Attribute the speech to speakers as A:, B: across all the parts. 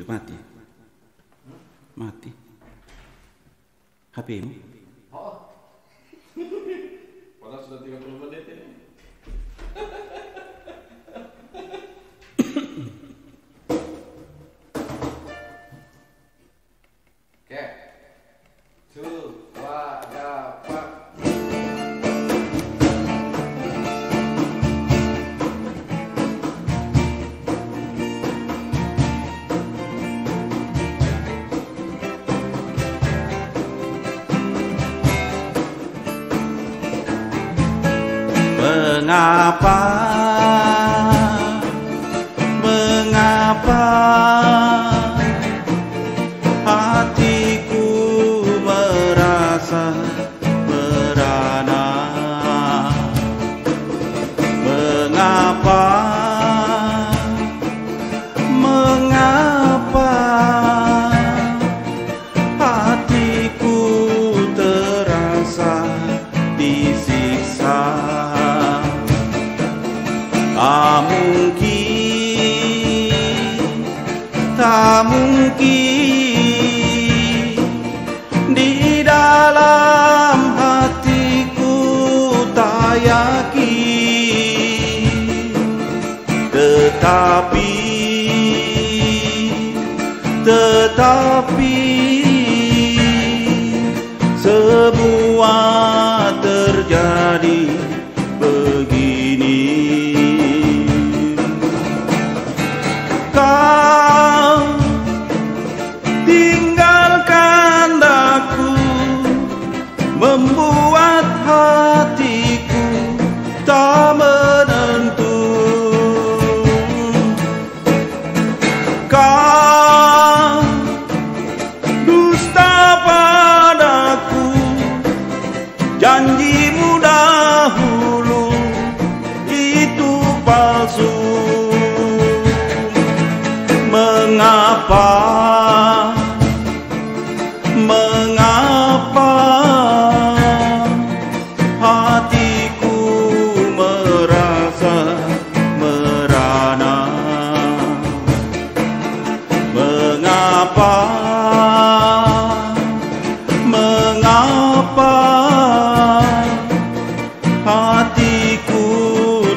A: Matti? Matti? Capemo?
B: Mengapa? Mengapa Tak mungkin Di dalam hatiku tak
A: yakin Tetapi Tetapi Semua Membuat Mengapa Hatiku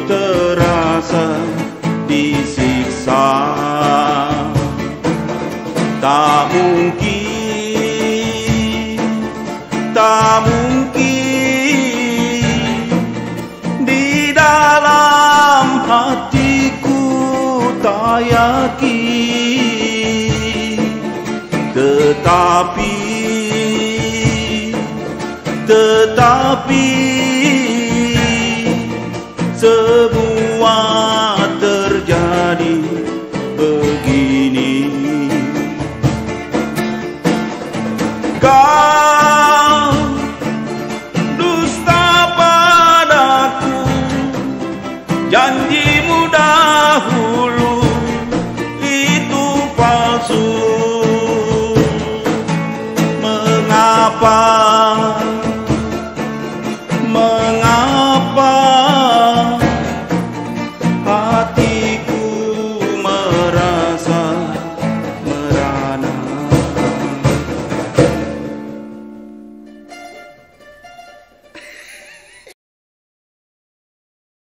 A: terasa disiksa. Tak mungkin Tak mungkin Di dalam hatiku tak yakin. Tetapi tetapi semua terjadi begini. Kau dusta padaku janji dahulu itu palsu. Mengapa